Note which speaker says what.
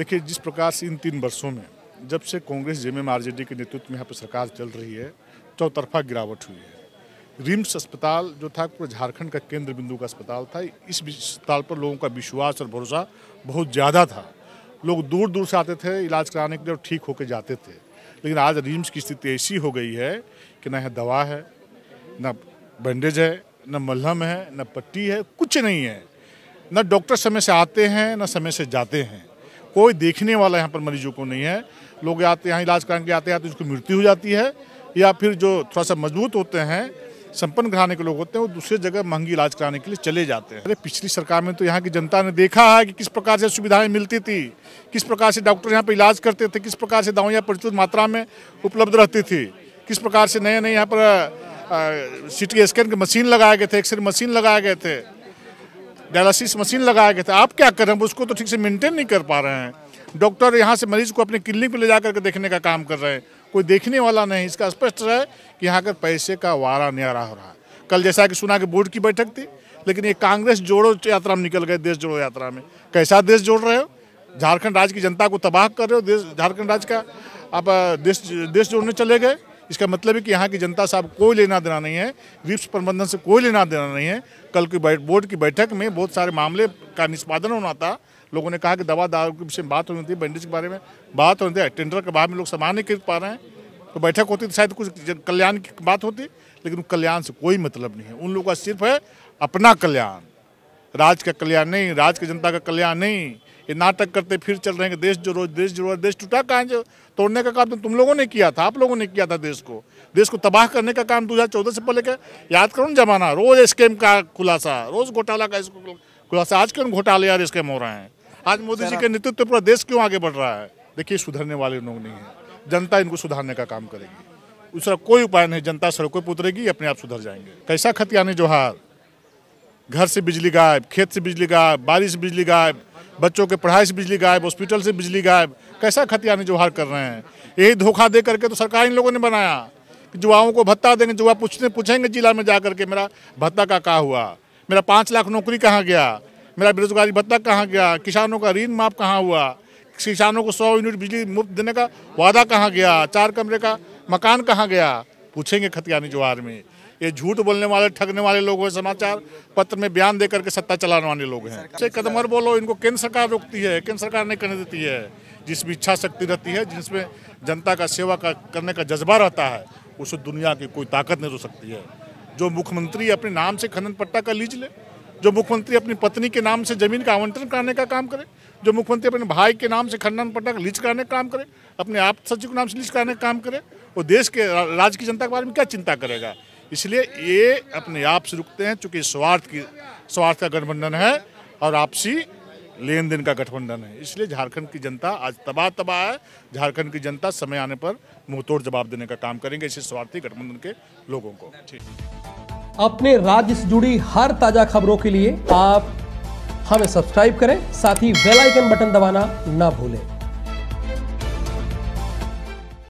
Speaker 1: देखिए, जिस प्रकार से इन तीन वर्षों में, जब से कांग्रेस जेएमएम आरजेडी के नेतृत्व में यहाँ पर सरकार चल रही है, चौतरफा गिरावट हुई है। रिम्स अस्पताल जो था, पूरे झारखंड का केंद्र बिंदु का अस्पताल था, इस अस्पताल पर लोगों का विश्वास और भरोसा बहुत ज़्यादा था। लोग दूर दूर से आते थे, इलाज कराने के लिए और ठीक होकर जाते थे। लेकिन आज रिम्स की स्थिति ऐसी हो गई है कि न यहाँ दवा है, न बैंडेज है, न मलहम है, न पट्टी है, कुछ नहीं है। न डॉक्टर समय से आते हैं, न समय से जाते हैं। कोई देखने वाला यहाँ पर मरीजों को नहीं है। लोग आते, यहाँ इलाज कराने के आते हैं तो उसको मृत्यु हो जाती है, या फिर जो थोड़ा सा मज़बूत होते हैं, संपन्न घराने के लोग होते हैं, वो दूसरे जगह महँगी इलाज कराने के लिए चले जाते हैं। अरे, पिछली सरकार में तो यहाँ की जनता ने देखा है कि किस प्रकार से सुविधाएँ मिलती थी, किस प्रकार से डॉक्टर यहाँ पर इलाज करते थे, किस प्रकार से दवाइयाँ प्रचुर मात्रा में उपलब्ध रहती थी, किस प्रकार से नए नए यहाँ पर सीटी स्कैन के मशीन लगाए गए थे, एक्सरे मशीन लगाए गए थे। डायलिसिस मशीन लगाया गया था। आप क्या कर रहे हैं? उसको तो ठीक से मेंटेन नहीं कर पा रहे हैं। डॉक्टर यहाँ से मरीज़ को अपने क्लिनिक पर ले जा करके देखने का काम कर रहे हैं। कोई देखने वाला नहीं। इसका स्पष्ट है कि यहाँ का पैसे का वारा न्यारा हो रहा है। कल जैसा कि सुना कि बोर्ड की बैठक थी, लेकिन ये कांग्रेस जोड़ो यात्रा में निकल गए देश जोड़ो यात्रा में। कैसा देश जोड़ रहे हो? झारखंड राज्य की जनता को तबाह कर रहे हो देश झारखंड राज्य का? आप देश देश जोड़ने चले गए। इसका मतलब है कि यहाँ की जनता साहब कोई लेना देना नहीं है विप्स प्रबंधन से कोई लेना देना नहीं है। कल की बोर्ड की बैठक में बहुत सारे मामले का निष्पादन होना था। लोगों ने कहा कि दवा दारू के विषय में बात होनी थी बैंडेज के बारे में बात होनी थी टेंडर के बाद में लोग सामान नहीं खरीद पा रहे हैं। तो बैठक होती तो शायद कुछ कल्याण की बात होती, लेकिन कल्याण से कोई मतलब नहीं है। उन लोगों का सिर्फ़ है अपना कल्याण। राज्य का कल्याण नहीं राज्य की जनता का कल्याण नहीं। ये नाटक करते फिर चल रहे हैं देश जो रोज देश जो देश टूटा कहाँ जो? तोड़ने का काम तो तुम लोगों ने किया था आप लोगों ने किया था देश को। देश को तबाह करने का काम दो हज़ार चौदह से पहले क्या याद करो ना जमाना रोज स्कैम का खुलासा रोज घोटाला का खुलासा आज क्यों घोटाले यार स्कैम हो रहे हैं? आज मोदी जी के नेतृत्व पूरा देश क्यों आगे बढ़ रहा है? देखिए सुधरने वाले लोग नहीं है। जनता इनको सुधारने का काम करेगी। उसका कोई उपाय नहीं जनता सड़कों पर उतरेगी अपने आप सुधर जाएँगे। कैसा खतियानी जोहार? घर से बिजली गायब खेत से बिजली गायब बारिश से बिजली गायब बच्चों के पढ़ाई से बिजली गायब, हॉस्पिटल से बिजली गायब, कैसा खतियानी जोहार कर रहे हैं? यही धोखा दे करके तो सरकार इन लोगों ने बनाया कि युवाओं को भत्ता देंगे युवा पूछने पूछेंगे जिला में जा करके मेरा भत्ता का कहा हुआ? मेरा पाँच लाख नौकरी कहाँ गया? मेरा बेरोजगारी भत्ता कहाँ गया? किसानों का ऋण माफ़ कहाँ हुआ? किसानों को सौ यूनिट बिजली मुफ़्त देने का वादा कहाँ गया? चार कमरे का मकान कहाँ गया? पूछेंगे खतियानी जोहार में। ये झूठ बोलने वाले ठगने वाले लोग हैं समाचार पत्र में बयान दे करके सत्ता चलाने वाले लोग हैं। से कदम और बोलो इनको केंद्र सरकार रोकती है केंद्र सरकार नहीं करने देती है। जिसमें इच्छा शक्ति रहती है जिसमें जनता का सेवा का करने का जज्बा रहता है उसे दुनिया की कोई ताकत नहीं रो सकती है। जो मुख्यमंत्री अपने नाम से खनन पट्टा का लीज ले जो मुख्यमंत्री अपनी पत्नी के नाम से ज़मीन का आवंटन कराने का काम करे जो मुख्यमंत्री अपने भाई के नाम से खनन पट्टा का लीज कराने का काम करे अपने आप सचिव के नाम से लीज कराने का काम करे वो देश के राज्य की जनता के बारे में क्या चिंता करेगा? इसलिए ये अपने आप से रुकते हैं, चूँकि स्वार्थ की, स्वार्थ का गठबंधन है और आपसी लेन देन का गठबंधन है। इसलिए झारखंड की जनता आज तबाह तबाह है। झारखंड की जनता समय आने पर मुंहतोड़ जवाब देने का काम करेंगे इसी स्वार्थी गठबंधन के लोगों को।
Speaker 2: अपने राज्य से जुड़ी हर ताज़ा खबरों के लिए आप हमें सब्सक्राइब करें, साथ ही बेल आइकन बटन दबाना ना भूलें।